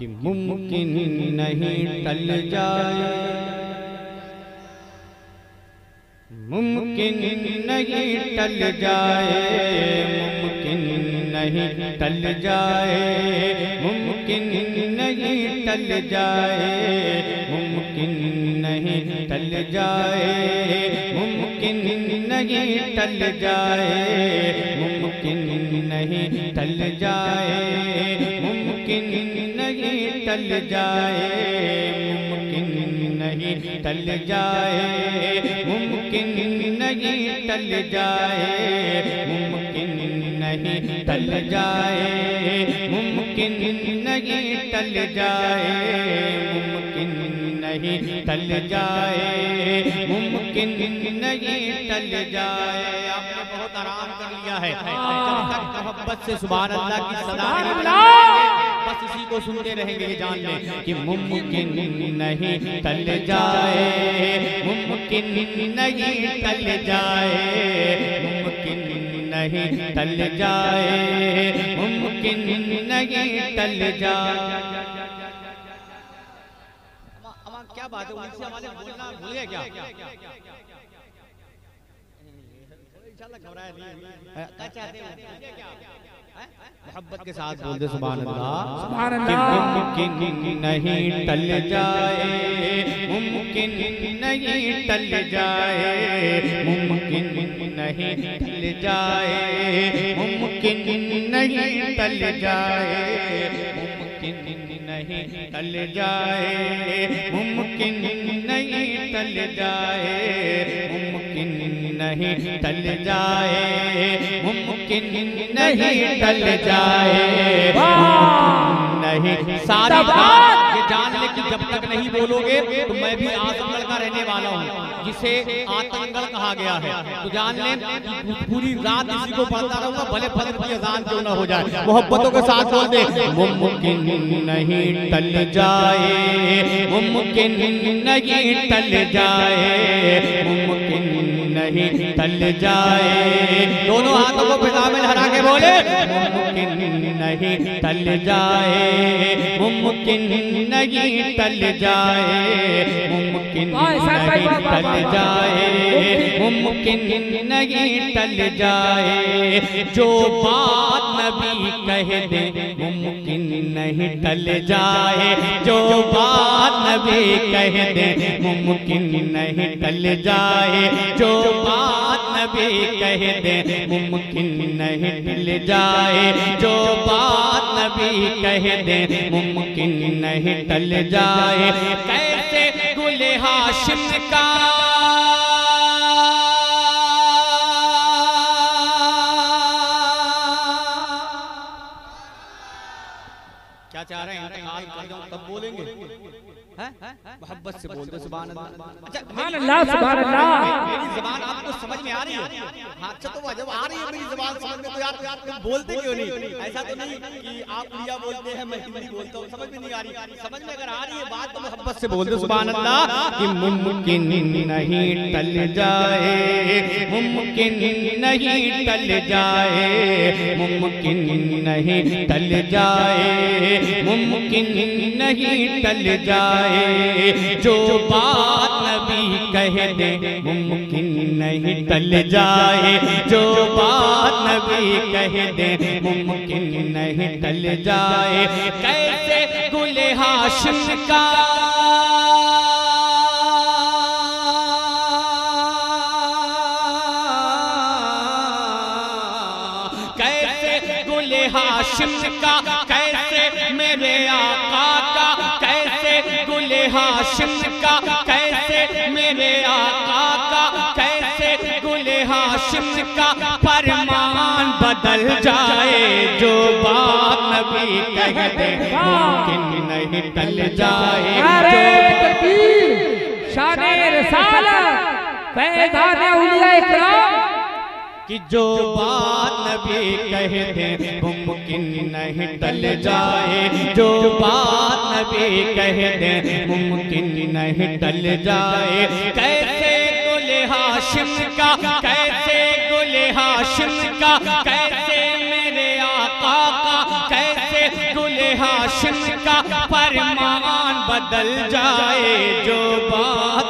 कि मुमकिन नहीं टल जाए। मुमकिन नहीं टल जाए, मुमकिन नहीं टल जाए, मुमकिन नहीं टल जाए, मुमकिन नहीं टल जाए, मुमकिन नहीं टल जाए, मुमकिन नहीं टल जाए, मुमकिन टल जाए मुमकिन नहीं टल जाए मुमकिन नहीं टल जाए मुमकिन नहीं टल जाए मुमकिन नहीं टल जाए मुमकिन नहीं टल जाए मुमकिन नहीं टल जाए। आपने बहुत आराम कर लिया है। जब तक मोहब्बत से सुबह अल्लाह की सदा बस इसी को सुनते रहेंगे ये जान लें कि मुमकिन नहीं टल जाए। मुमकिन नहीं टल जाए। मुमकिन नहीं टल जाए। मुमकिन नहीं टल जाए। क्या बात है? उनसे हमारे बोलना भूल गए क्या? इंशाल्लाह घबराया नहीं। क्या चाहते हो? मोहब्बत के साथ बोल दे सुभान अल्लाह सुभान अल्लाह। मुमकिन नहीं टल जाए मुमकिन नहीं टल जाए मुमकिन नहीं टल जाए मुमकिन नहीं टल जाए मुमकिन नहीं टल जाए मुमकिन नहीं टल जाए नहीं टल जाए मुमकिन नहीं टल जाए नहीं सारी बात ये जान ले कि जब तक नहीं बोलोगे तो मैं भी आजमगढ़ का रहने वाला हूँ जिसे आतंगल कहा गया है तो जान ले पूरी रात इसी को पढ़ता रहूँगा भले फजर की अजान क्यों ना हो जाए मोहब्बतों के साथ बोल दे मुमकिन नहीं टल जाए मुमकिन नहीं टल जाए मुमकिन नहीं टल जाए दोनों हाथों को फिजा में लहरा के बोले मुमकिन नहीं टल जाए मुमकिन नहीं टल जाए मुमकिन नहीं टल जाए मुमकिन नहीं टल जाए जो बात नबी कह दे मुमकिन नहीं टल जाए, जो बात नबी कह दे, मुमकिन नहीं टल जाए, जो बात नबी कह दे, मुमकिन नहीं टल जाए, जो बात नबी कह दे, मुमकिन नहीं टल जाए। कैसे गुले हाशिम का चाह रहे हैं इंतकाल कर जाऊँ तब बोलेंगे। मोहब्बत से सुभान अल्लाह अच्छा सुभान अल्लाह सुभान अल्लाह मेरी जबान आपको समझ में आ रही है? हाँ अच्छा तो जब आ रही है मेरी जबान समझ में तो यार यार तुम बोलते क्यों नहीं? ऐसा तो नहीं कि आप उड़िया बोलते हैं मैं हिंदी बोलता हूँ समझ में नहीं आ रही। समझ में अगर आ रही है बात तो मोहब्बत से बोलते सुभान अल्लाह कि मुमकिन नहीं टल जाए। मुमकिन नहीं टल जाए, मुमकिन नहीं टल जाए, मुमकिन नहीं टल जाए। जो बात नबी कह दे, मुमकिन नहीं टल जाए। जो बात नबी कह दे, मुमकिन नहीं टल जाए। कैसे गुले हाशिम का हाशिम का, कैसे मेरे आका का, कैसे गुले हाशिम का, कैसे मेरे आका का, कैसे गुले हाशिम का, फरमान बदल जाए जो बात नबी कह दे, मुमकिन नहीं टल जाए। अरे शान रसालत फैजान उलिया इकराम। कि जो बात नबी कह दे मुमकिन नहीं टल जाए। जो बात नबी कह दे मुमकिन नहीं टल जाए। कैसे गुले हाशिम का, कैसे गुले हाशिम का, कैसे मेरे आका का, कैसे गुले हाशिम का फरमान बदल जाए। जो बात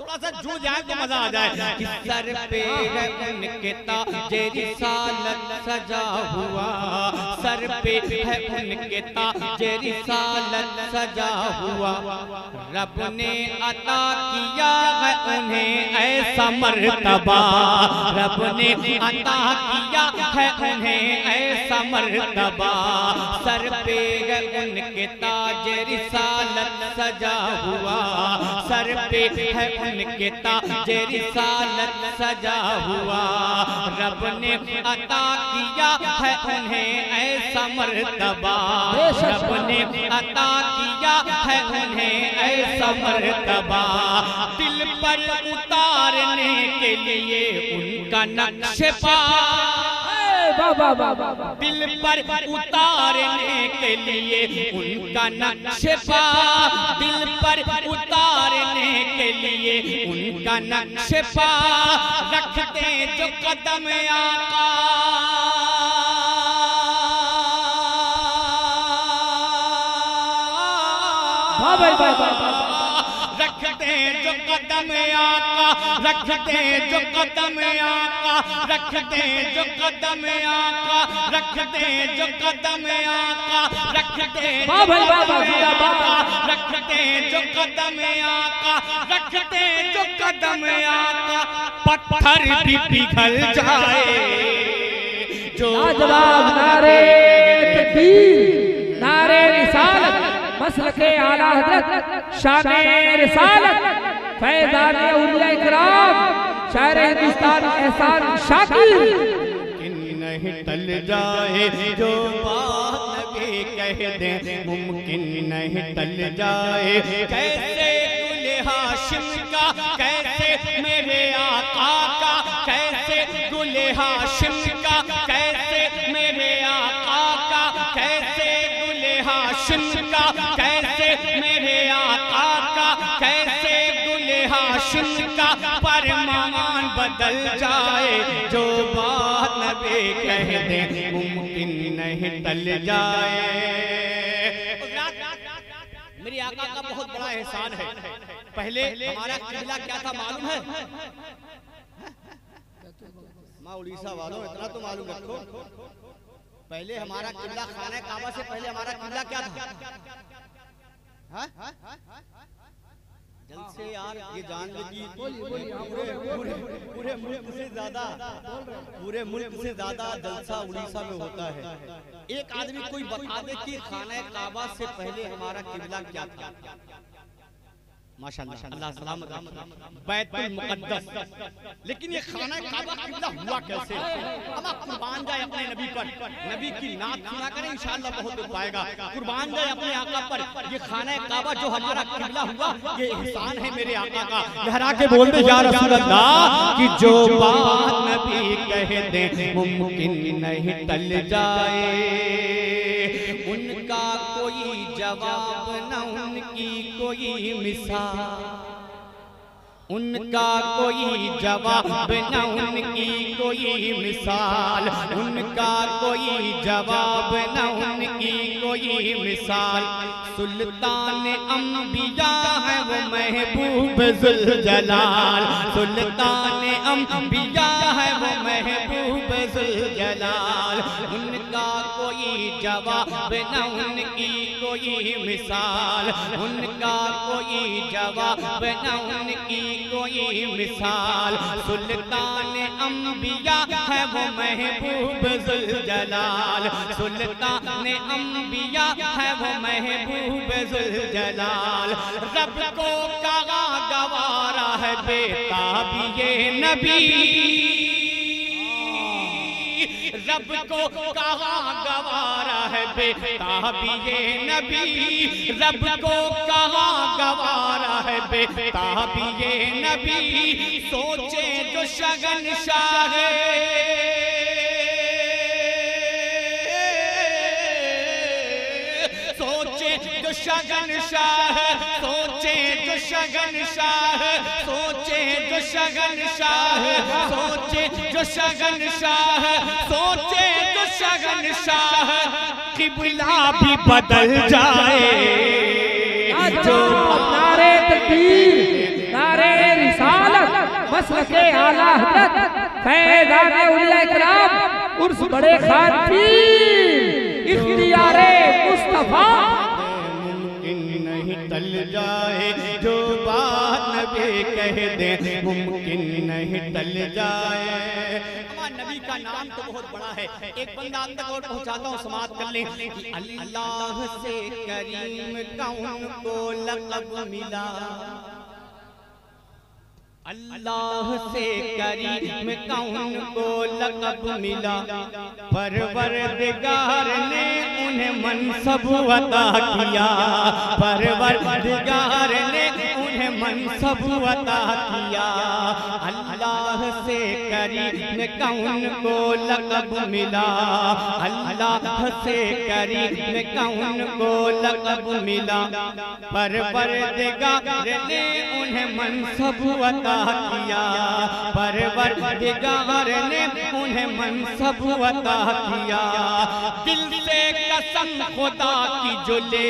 थोड़ा सा जो जाए तो मज़ा आ जाए। कि सर पे है उनके ताज रिसालत सजा हुआ। सर पे है उनके ताज रिसालत सजा हुआ। रब ने अता किया है उन्हें ऐसा मर्तबा। रब ने अता किया है उन्हें ऐसा मर्तबा सर पे उनके ताज रिसालत सजा हुआ। सर पे है उनके ताज रिसालत सजा हुआ। रब ने अता किया है उन्हें ऐसा मर्तबा रब ने अता किया है उन्हें ऐसा मर्तबा दिल पर उतारने के लिए उनका नक्श पा। दिल पर उतारने के लिए उनका नक्शा दिल पर उतारने के लिए उनका नक्शा रखते जो कदम आका। भाई। रखते जो कदम आका रखते जो कदम आका रखते जो कदम आका रखते जो कदम आका रखते वाह भाई, वाह, वाह, रखते जो कदम आका रखते जो कदम आका। पत्थर भी पिघल जाए जो लाजवाब नारे तकबीर नारे रिसालत मसल के आला हज़रत शान रिसालत, फैजान औलिया इकराम शायर हिंदुस्तान एहसान शाकिर नहीं टल जाए जो बात नबी कह दे, मुमकिन नहीं टल जाए। कैसे गुल हाशिम का, कैसे मेरे आका का, कैसे गुल हाशिम का मेरे आका का कैसे गुल हाशिम का परमान बदल जाए जो बात नबी कह दे मुमकिन नहीं टल जाए। मेरी आका का बहुत बड़ा एहसान है। पहले हमारा किबला क्या था मालूम है? माँ उड़ीसा वालों इतना तो मालूम रखो। पहले हमारा किबला खाना काबा से पहले हमारा किबला क्या था? जल्द से यार ये जान लगी। पूरे पूरे पूरे मुल्क से ज़्यादा पूरे मुल्क से ज़्यादा जलसा उड़ीसा में होता है। एक आदमी कोई बता दे कि खाना काबा से पहले हमारा किबला क्या था? माशाल्लाह। अल्लाह सलामत बैतुल मुकद्दस। लेकिन ये खाना काबा किबला हुआ कैसे? हम आप कुर्बान जाए अपने नबी पर। नबी की नात सुना करें इंशाअल्लाह बहुत हो पाएगा। कुर्बान जाए अपने आका पर। ये खाना काबा जो हमारा किबला हुआ ये एहसान है मेरे आका का। लहरा के बोल दे या रसूल अल्लाह कि जो बात नबी कह दे मुमकिन नहीं टल जाए। जवाब न उनकी कोई मिसाल। उनका कोई जवाब न उनकी कोई मिसाल। उनका कोई जवाब न उनकी कोई मिसाल। सुल्तान अंबिया है वो महबूब जुल जलाल सुल्तान अंबिया है वो महबूब जुल जलाल उनका कोई जवाब न उनकी कोई मिसाल। उनका कोई जवाब न उनकी कोई मिसाल। सुल्तान अंबिया है वो महबूब जुल जलाल सुल्तान अंबिया है वो महबूब जुल जलाल रब को कहा गवारा है बेताब ये नबी। रब को कहा गवारा है बेताबी नबी, रब को कहा गवारा है बेताबी नबी, सोचे जो शगन शाह सोचे शगन शाह, सोचे तो शगन शाह, सोचे तो शगन शाह, सोचे शगन शाह, सोचे तो शगन शाह, किबला भी बदल जाए। जो नारे तकबीर नारे रिसालत मसलके आला हज़रत फैजान उलिया इकराम उर्स बड़े खान इख्तियारे कह दे मुमकिन नहीं टल जाए। नबी का नाम तो बहुत बड़ा है। एक बंदा तक और पहुंचाता हूँ, समाप्त कर लें। अल्लाह से करीम कौन को लक़ब मिला? अल्लाह से करीम कौन को लक़ब मिला? परवरदिगार ने उन्हें मनसब अता किया। परवरदिगार ने मनसब अता किया। अल्लाह से करीम कौन को लक़ब मिला? अल्लाह से करीम कौन को लक़ब मिला? परवरदिगार ने उन्हें मनसब अता किया। पर परवरदिगार ने उन्हें मनसब अता किया। दिल से कसम खुदा की जो ले,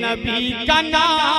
नबी का नाम